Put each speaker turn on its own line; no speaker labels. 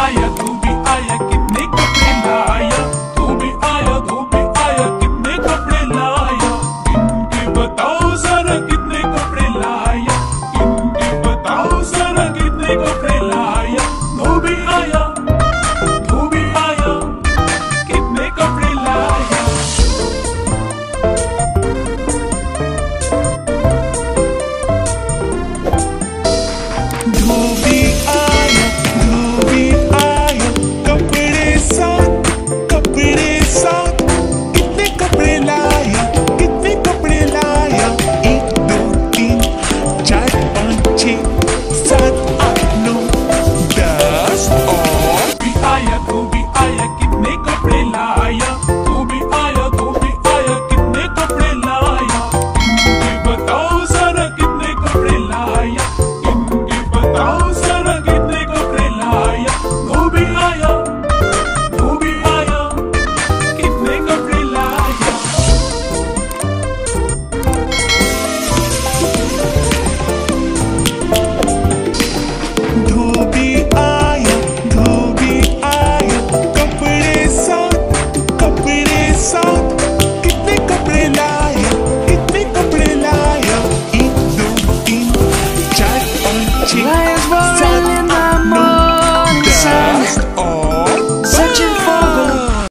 praia do